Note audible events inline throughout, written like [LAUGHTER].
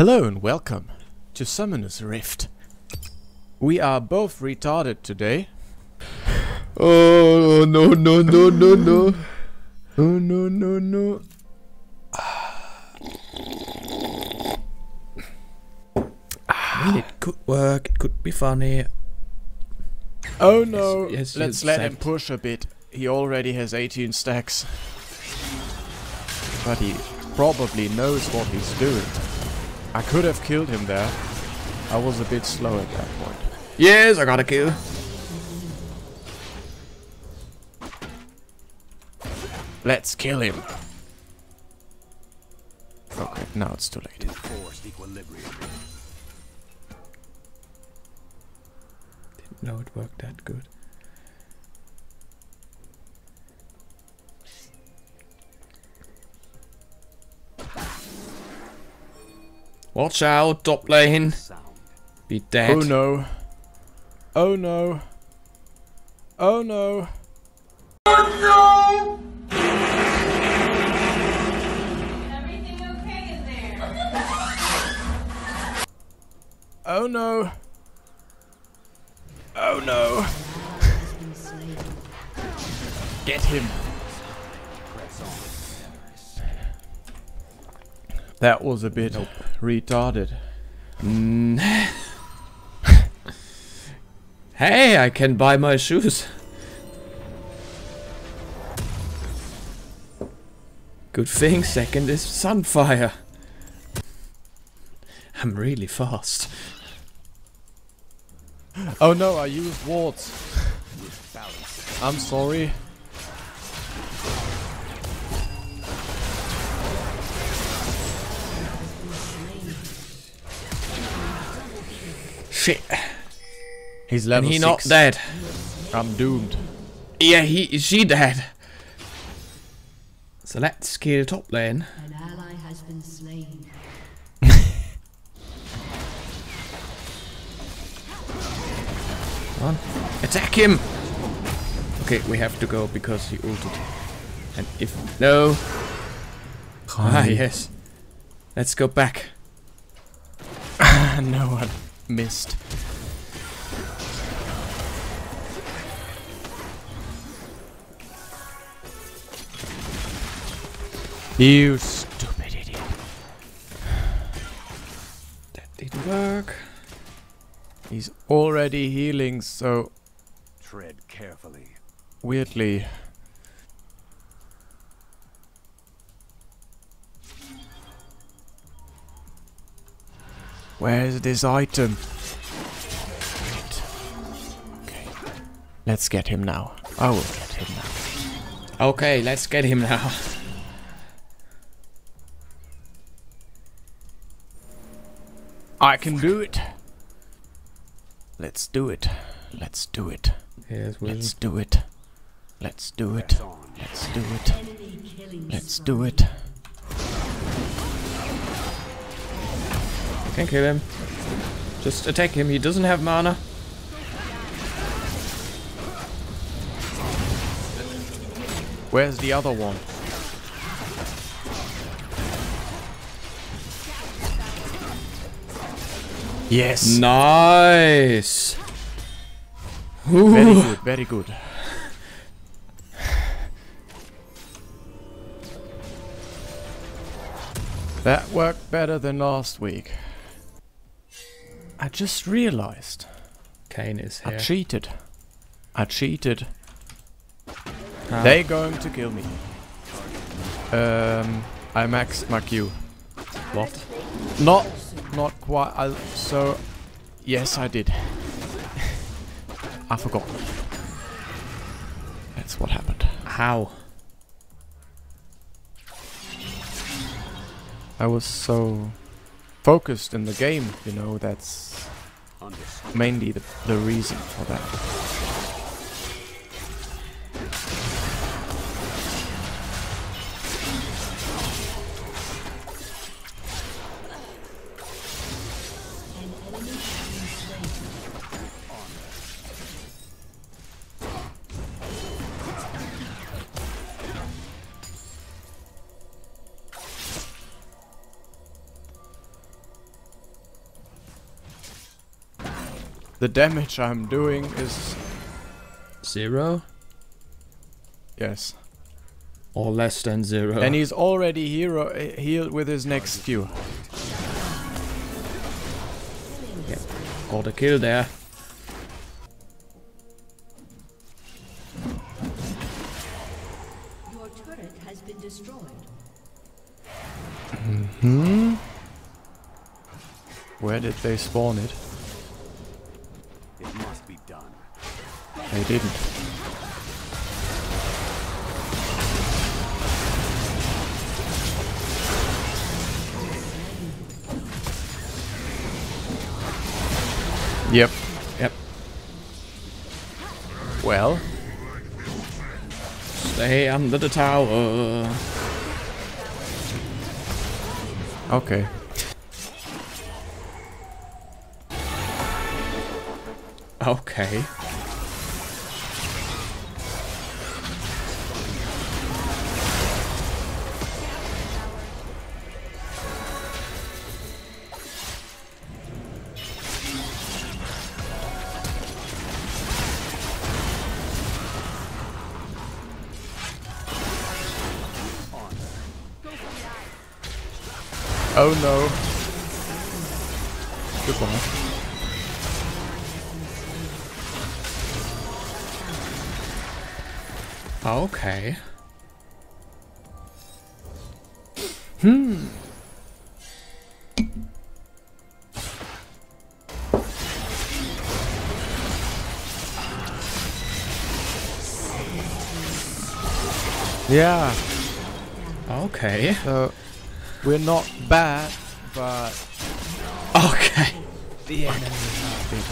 Hello and welcome to Summoner's Rift. We are both retarded today. [SIGHS] Oh no no no no no. [SIGHS] Oh no no no. [SIGHS] I mean, it could work. It could be funny. Oh no, yes, let's you let him push a bit. He already has 18 stacks. But he probably knows what he's doing. I could have killed him there. I was a bit slow at that point. Yes, I got a kill. Let's kill him. Okay, now it's too late. Didn't know it worked that good. Watch out, top lane. Be dead. Oh no. Oh no. Oh no. Everything okay in there? Oh no. Oh no. Get him. That was a bit retarded. Mm. [LAUGHS] hey, I can buy my shoes. Good thing second is Sunfire. I'm really fast. Oh no, I used wards. I'm sorry. Shit. He's And level he six. not dead. I'm doomed. Yeah, he she dead. So let's kill top lane. An ally has been slain. Come on. Attack him! Okay, we have to go because he ulted. And if no Ah yes. Let's go back. [LAUGHS] no one missed. You stupid idiot. That didn't work. He's already healing, so Tread carefully. weirdly. Where's this item? Wait. Okay. Let's get him now. I will get him now. Okay, let's get him now. I can do it. Let's do it. Let's do it. Yes, we'll Let's do it. Let's do it. Press on. Let's do it. Let's do it. Can kill him. Just attack him, he doesn't have mana. Where's the other one? Yes. Nice! Very good, very good. That worked better than last week. I just realized Kayn is here. I cheated. I cheated. How? They going to kill me. Um, I maxed my Q. What? Not, not quite. I, so, yes, I did. [LAUGHS] I forgot. That's what happened. How? I was so focused in the game, you know. That's mainly the, the reason for that. The damage I'm doing is Zero yes. or less than zero. And he's already hero uh, healed with his next few. Got a kill there. Your turret has been destroyed. Where did they spawn it? It They didn't. Yep. Yep. Well, Stay under the tower. okay. Okay. Oh no. Goodbye. Okay. Hmm. Yeah. Okay. So we're not bad, but Okay. the enemy are big.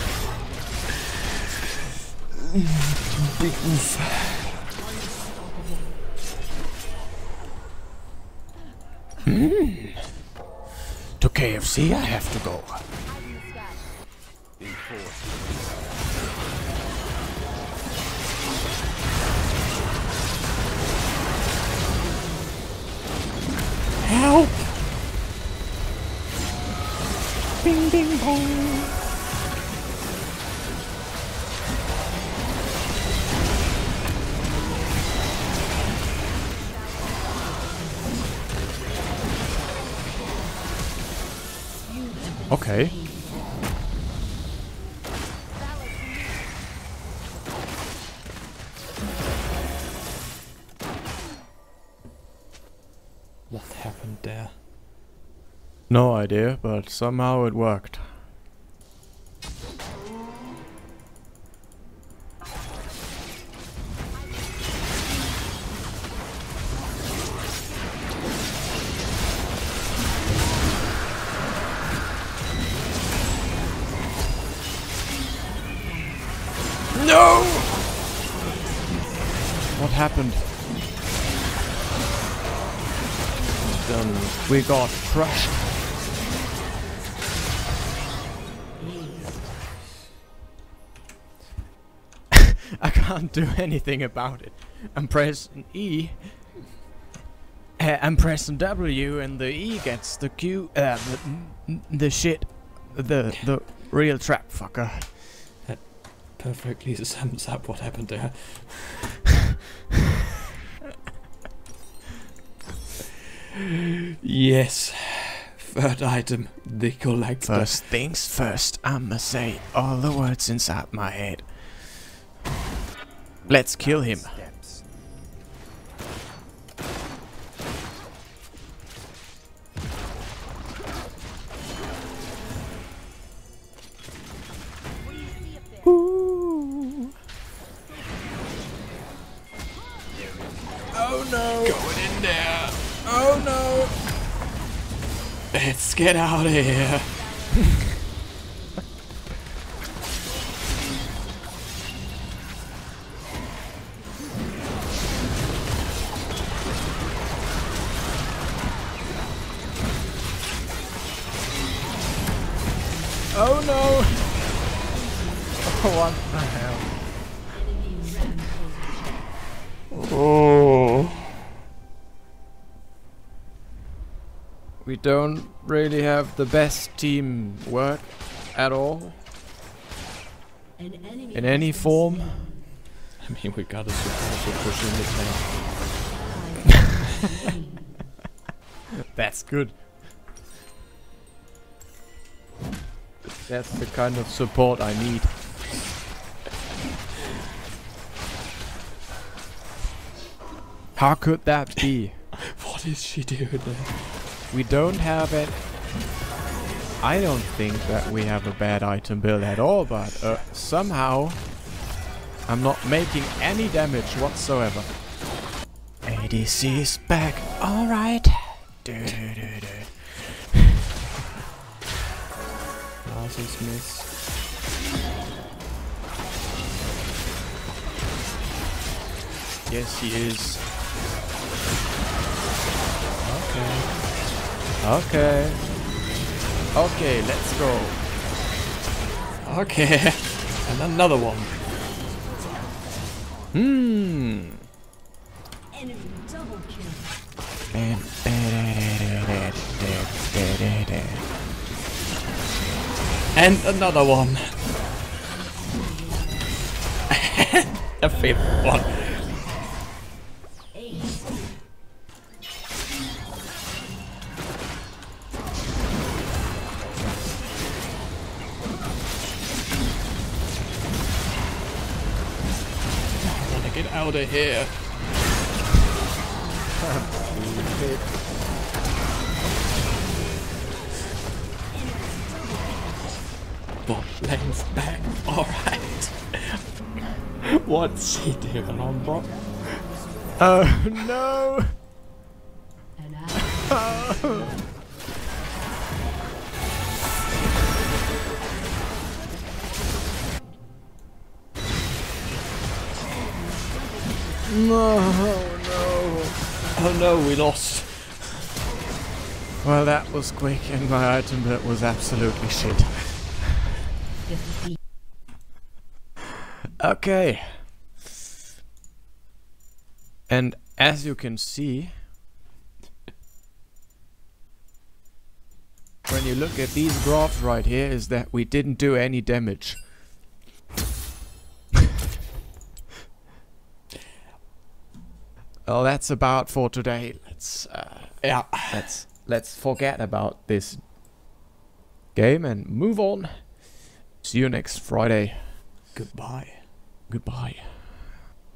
Hmm. To KFC I have to go. Help! Bing bing bong. Okay. No idea, but somehow it worked. No! What happened? Then we got crushed. Can't do [LAUGHS] anything about it. I'm pressing E. Uh, I'm pressing W and the E gets the Q, uh, the, the shit, the, the real trap fucker. That perfectly sums up what happened there. [LAUGHS] yes. Third item, the collector. First things first, I'ma say all the words inside my head. Let's kill him. Steps. Oh no! Going in there. Oh no. Let's get out of here. What the hell? Oh. We don't really have the best team work at all. An enemy in any form. [LAUGHS] I mean, we gotta support to push in the tank. [LAUGHS] That's good. That's the kind of support I need. How could that be? [LAUGHS] What is she doing? We don't have it. I don't think that we have a bad item build at all, but uh, somehow I'm not making any damage whatsoever. ADC is back. Alright. Glasses miss. Yes, he is. Okay. Okay. Okay, let's go. Okay. [LAUGHS] And another one. Hmm. And another one. [LAUGHS] A fifth one. Out of here. Bot lane's back. Alright. What's he doing on bot? Oh no! An [LAUGHS] No, oh, no. Oh no, we lost. Well, that was quick, and my item build was absolutely shit. Okay. And as you can see, when you look at these graphs right here, is that we didn't do any damage. Well, that's about for today. Let's uh, Yeah. let's let's forget about this game and move on. See you next Friday. Goodbye. Goodbye.